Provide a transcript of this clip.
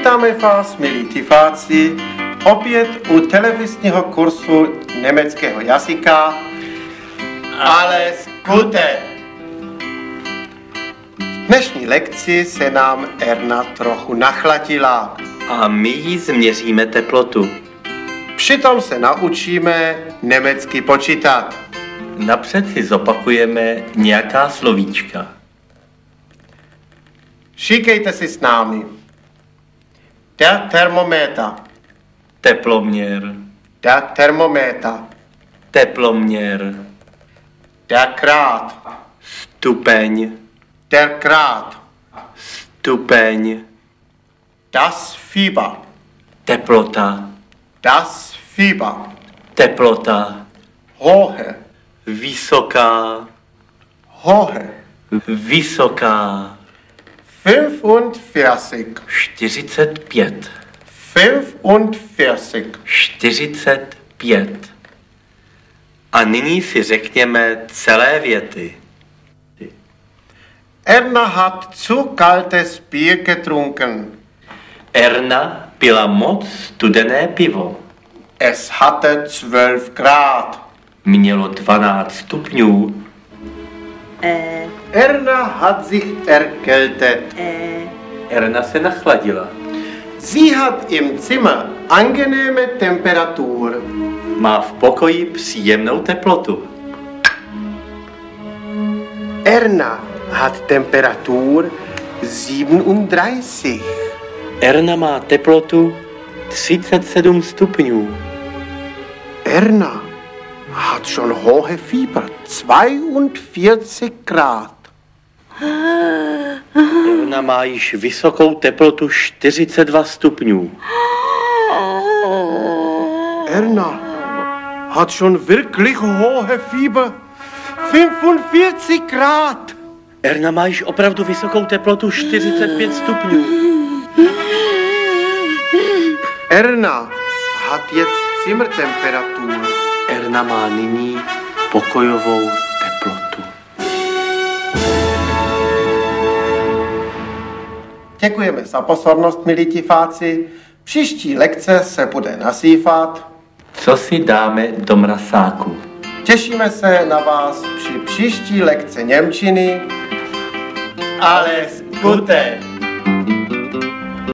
Vítáme vás, milí diváci, opět u televizního kursu německého jazyka, ale skute. V dnešní lekci se nám Erna trochu nachladila. A my jí změříme teplotu. Přitom se naučíme německy počítat. Napřed si zopakujeme nějaká slovíčka. Šíkejte si s námi. Der Thermometer, Teploměr, der Thermometer, teploměr, der Grad, stupeň, der Grad, stupeň, das Fieber, teplota, das Fieber, teplota, hohe, vysoká, hohe, vysoká, 45, 45, 45. 45. A nyní si řekněme celé věty. Erna hat zu kaltes Bier getrunken. Erna pila moc studené pivo. Es hatte 12 Grad. Mělo 12 stupňů. Äh, Erna hat sich erkältet. äh, Erna se nachladila. Sie hat im Zimmer angenehme Temperatur. Má v pokoji příjemnou teplotu. Erna hat Temperatur 37. Erna má teplotu 37 stupňů. Erna hat schon hohe Fieber, 42 Grad. Erna má již vysokou teplotu 42 stupňů. Erna hat schon wirklich hohe Fieber, 45 Grad. Erna má již opravdu vysokou teplotu 45 stupňů. Erna hat jetzt Zimmertemperatur. Erna má nyní pokojovou teplotu. Děkujeme za pozornost, milí diváci. Příští lekce se bude nazývat Co si dáme do mrasáku? Těšíme se na vás při příští lekce Němčiny. Ale skute!